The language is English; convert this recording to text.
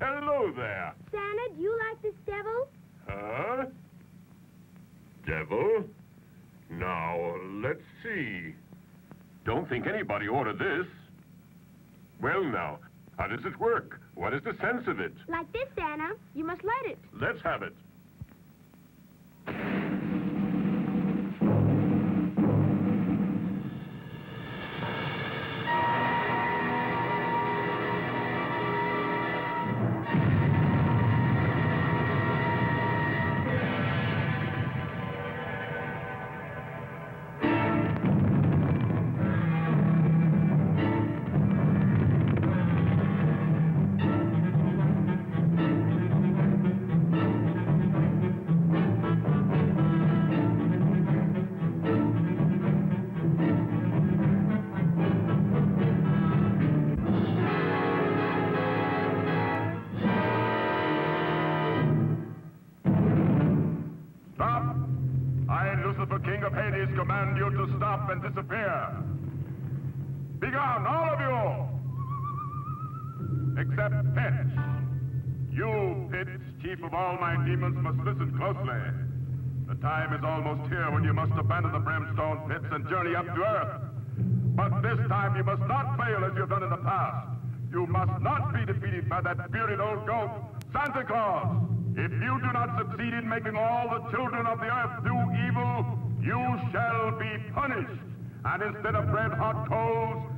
Hello there. Santa, do you like this devil? Huh? Devil? Now, let's see. Don't think anybody ordered this. Well, now, how does it work? What is the sense of it? Like this, Santa. You must light it. Let's have it. Stop! I, Lucifer, King of Hades, command you to stop and disappear. Begone, all of you! Except Pitch. You, Pitch, chief of all my demons, must listen closely. The time is almost here when you must abandon the brimstone pits and journey up to Earth. But this time you must not fail as you've done in the past. You must not be defeated by that bearded old goat, Santa Claus. If you do not succeed in making all the children of the earth do evil, you shall be punished. And instead of red hot coals,